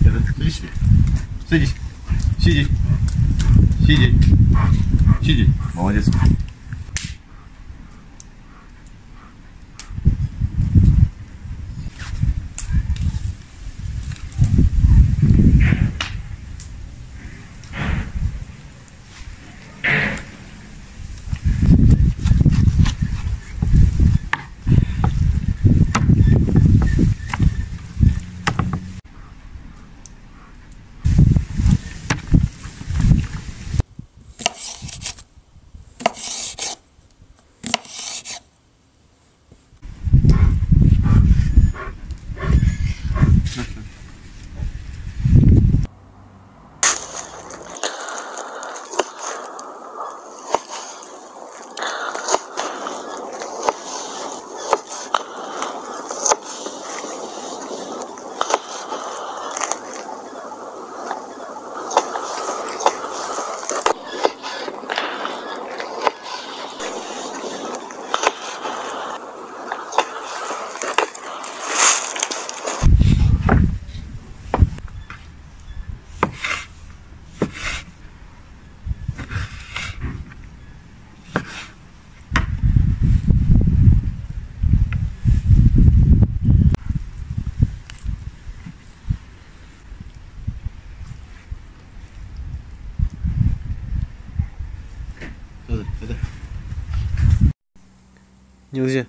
Это, садись. Садись. Сиди. Сиди. Сиди. Молодец. Нельзя.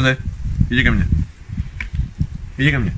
Зай, иди ко мне. Иди ко мне.